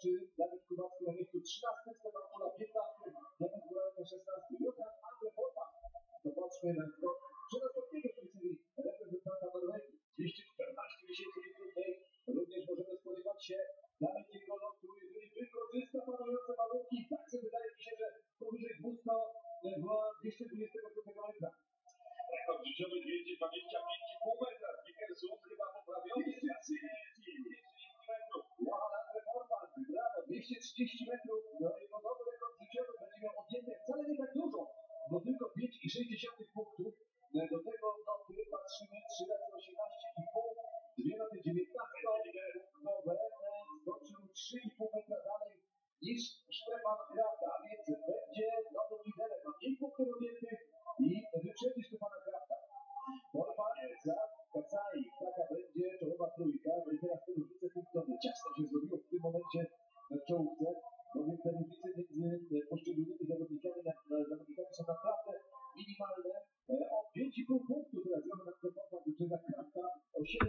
czy Dawid Kubacki na miejscu 13, Stefan Kula 15, Dawid Góralka 16, Johan Andre Popa. Zobaczmy na skok przedostatniego, czyli reprezentanta Norwegii. 214 miesięcy litrów. Również możemy spodziewać się dalekiego lotu, jeżeli wykorzysta panujące warunki. Także wydaje mi się, że powyżej 200, w 225 metra. Rekord życiowy 225,5 230 metrów. No i podobny rekord życiowy będzie miał odjęte wcale nie tak dużo, bo tylko 5,6 punktów. No Do tego noty patrzymy 3 razy 18,5, 2 razy 19 punktowe, skoczył 3,5 metra dalej niż Stefan Krafta, więc będzie nowym liderem. Ma 5 punktów odjętych i wyprzedzi Stefana Krafta. Forman, Kraf, Kacaj, taka będzie czołowa trójka, no i teraz te różnice punktowe. Ciasno się czołówce, bowiem te różnice między poszczególnymi zawodnikami, zawodnikami są naprawdę minimalne. E, o 5,5 punktu teraz Johanna Kropata wyprzedza Krafta o 7